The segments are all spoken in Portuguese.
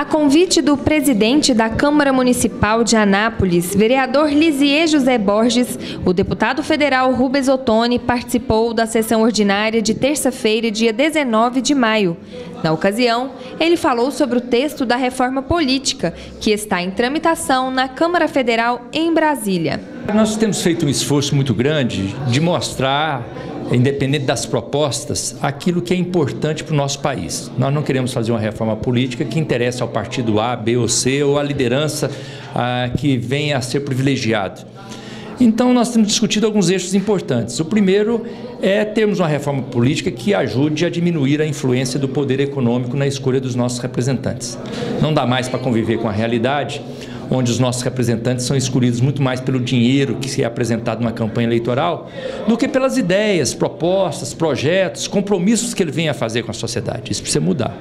A convite do presidente da Câmara Municipal de Anápolis, vereador Lisier José Borges, o deputado federal Rubens Ottoni participou da sessão ordinária de terça-feira, dia 19 de maio. Na ocasião, ele falou sobre o texto da reforma política, que está em tramitação na Câmara Federal em Brasília. Nós temos feito um esforço muito grande de mostrar independente das propostas, aquilo que é importante para o nosso país. Nós não queremos fazer uma reforma política que interesse ao partido A, B ou C ou à liderança ah, que venha a ser privilegiado. Então, nós temos discutido alguns eixos importantes. O primeiro é termos uma reforma política que ajude a diminuir a influência do poder econômico na escolha dos nossos representantes. Não dá mais para conviver com a realidade onde os nossos representantes são escolhidos muito mais pelo dinheiro que se é apresentado na campanha eleitoral, do que pelas ideias, propostas, projetos, compromissos que ele vem a fazer com a sociedade. Isso precisa mudar.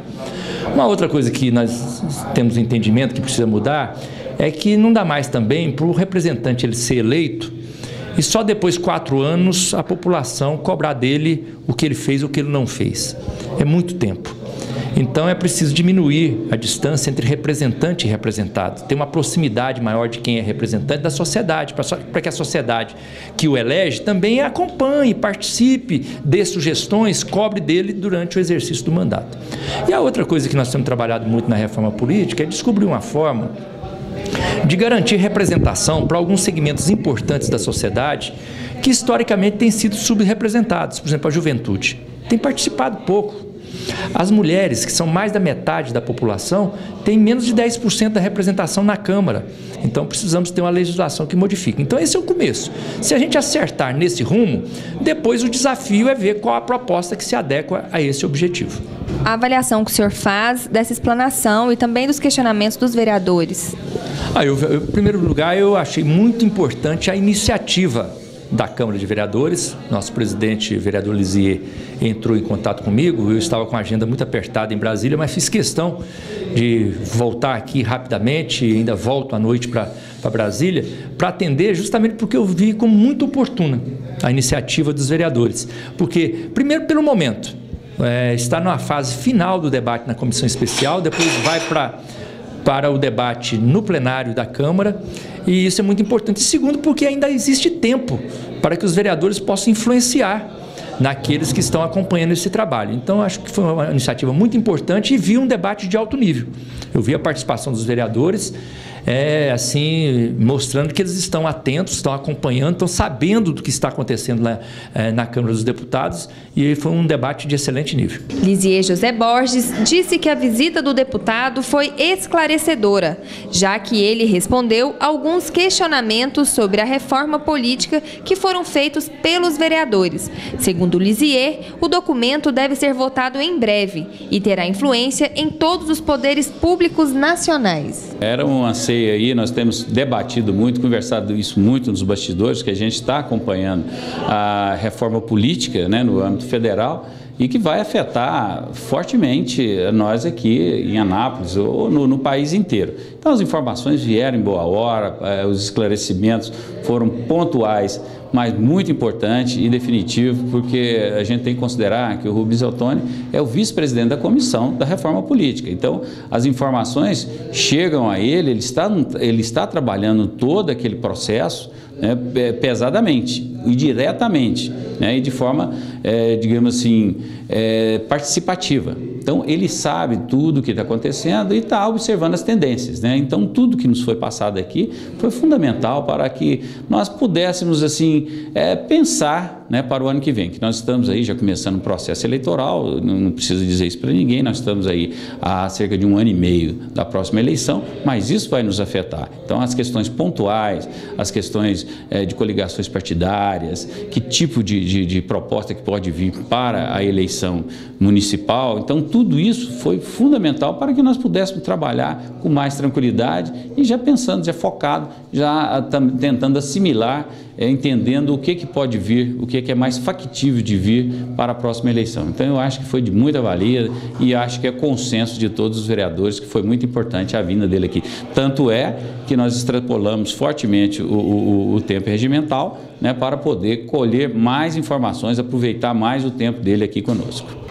Uma outra coisa que nós temos entendimento que precisa mudar é que não dá mais também para o representante ele ser eleito e só depois de quatro anos a população cobrar dele o que ele fez ou o que ele não fez. É muito tempo. Então é preciso diminuir a distância entre representante e representado, ter uma proximidade maior de quem é representante da sociedade, para que a sociedade que o elege também acompanhe, participe, dê sugestões, cobre dele durante o exercício do mandato. E a outra coisa que nós temos trabalhado muito na reforma política é descobrir uma forma de garantir representação para alguns segmentos importantes da sociedade que historicamente têm sido subrepresentados, por exemplo, a juventude. Tem participado pouco as mulheres, que são mais da metade da população, têm menos de 10% da representação na Câmara. Então precisamos ter uma legislação que modifique. Então esse é o começo. Se a gente acertar nesse rumo, depois o desafio é ver qual a proposta que se adequa a esse objetivo. A avaliação que o senhor faz dessa explanação e também dos questionamentos dos vereadores. Ah, eu, eu, em primeiro lugar, eu achei muito importante a iniciativa da Câmara de Vereadores. Nosso presidente, vereador Lisier, entrou em contato comigo. Eu estava com a agenda muito apertada em Brasília, mas fiz questão de voltar aqui rapidamente, ainda volto à noite para Brasília, para atender justamente porque eu vi como muito oportuna a iniciativa dos vereadores. Porque, primeiro, pelo momento, é, está numa fase final do debate na comissão especial, depois vai para para o debate no plenário da Câmara, e isso é muito importante. E segundo, porque ainda existe tempo para que os vereadores possam influenciar naqueles que estão acompanhando esse trabalho. Então, acho que foi uma iniciativa muito importante e vi um debate de alto nível. Eu vi a participação dos vereadores é, assim, mostrando que eles estão atentos, estão acompanhando, estão sabendo do que está acontecendo lá, é, na Câmara dos Deputados e foi um debate de excelente nível. Lisier José Borges disse que a visita do deputado foi esclarecedora, já que ele respondeu alguns questionamentos sobre a reforma política que foram feitos pelos vereadores. Segundo Lisier, o documento deve ser votado em breve e terá influência em todos os poderes públicos nacionais. Era um anseio aí, nós temos debatido muito, conversado isso muito nos bastidores, que a gente está acompanhando a reforma política né, no âmbito federal e que vai afetar fortemente nós aqui em Anápolis ou no, no, país inteiro. Então as informações vieram em boa hora, eh, os esclarecimentos foram pontuais, mas muito importante e definitivo, porque a gente tem que considerar que o Rubens Ottoni é o vice-presidente da comissão da reforma política. Então as informações chegam a ele, ele está, ele está trabalhando todo aquele processo né, pesadamente e diretamente, né, e de forma, é, digamos assim, é, participativa. Então, ele sabe tudo o que está acontecendo e está observando as tendências. Né? Então, tudo que nos foi passado aqui foi fundamental para que nós pudéssemos, assim, é, pensar né, para o ano que vem, que nós estamos aí já começando um processo eleitoral, não, preciso dizer isso para ninguém, nós estamos aí há cerca de um ano e meio da próxima eleição, mas isso vai nos afetar. Então, as questões pontuais, as questões é, de coligações partidárias, que tipo de, de, de proposta que pode vir para a eleição municipal, então, tudo tudo isso foi fundamental para que nós pudéssemos trabalhar com mais tranquilidade e já pensando, já focado, já tentando assimilar, é, entendendo o que, que pode vir, o que, que é mais factível de vir para a próxima eleição. Então eu acho que foi de muita valia e acho que é consenso de todos os vereadores que foi muito importante a vinda dele aqui. Tanto é que nós extrapolamos fortemente o, o, o tempo regimental né, para poder colher mais informações, aproveitar mais o tempo dele aqui conosco.